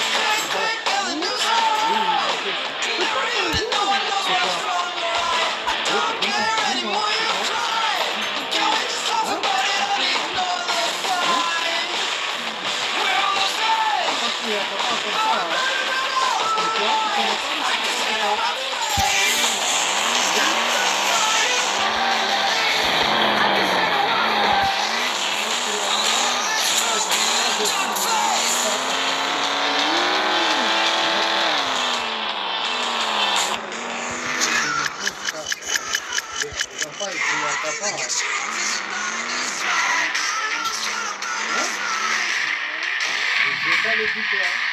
Thank you. Pas, il papa. Hein Je vais pas l'écouter, hein.